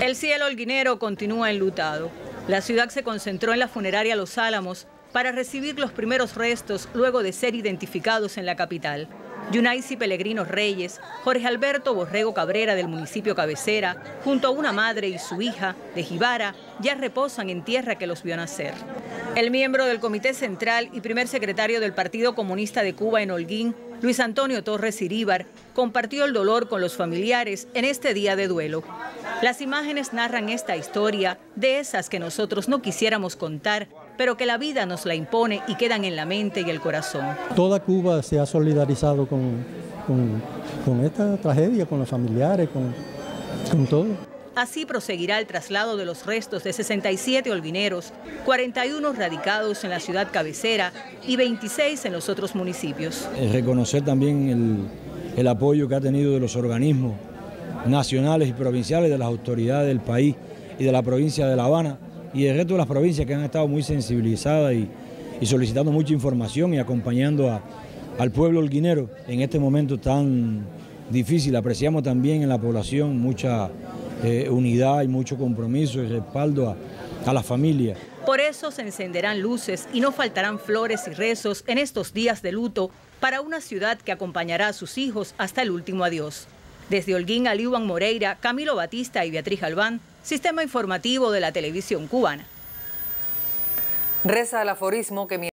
El cielo holguinero continúa enlutado. La ciudad se concentró en la funeraria Los Álamos para recibir los primeros restos luego de ser identificados en la capital. Yunaisi Pellegrino Reyes, Jorge Alberto Borrego Cabrera del municipio Cabecera, junto a una madre y su hija de Jibara, ya reposan en tierra que los vio nacer. El miembro del Comité Central y primer secretario del Partido Comunista de Cuba en Holguín, Luis Antonio Torres Iríbar, compartió el dolor con los familiares en este día de duelo. Las imágenes narran esta historia de esas que nosotros no quisiéramos contar, pero que la vida nos la impone y quedan en la mente y el corazón. Toda Cuba se ha solidarizado con, con, esta tragedia, con los familiares, con, con todo. Así proseguirá el traslado de los restos de 67 holguineros, 41 radicados en la ciudad cabecera y 26 en los otros municipios. Reconocer también el, el apoyo que ha tenido de los organismos nacionales y provinciales, de las autoridades del país y de la provincia de La Habana, y el resto de las provincias que han estado muy sensibilizadas y, solicitando mucha información y acompañando al pueblo holguinero en este momento tan difícil. Apreciamos también en la población mucha eh, unidad y mucho compromiso y respaldo a, a la familia. Por eso se encenderán luces y no faltarán flores y rezos en estos días de luto para una ciudad que acompañará a sus hijos hasta el último adiós. Desde Holguín, Aliuban Moreira, Camilo Batista y Beatriz Albán, Sistema Informativo de la Televisión Cubana. Reza el aforismo que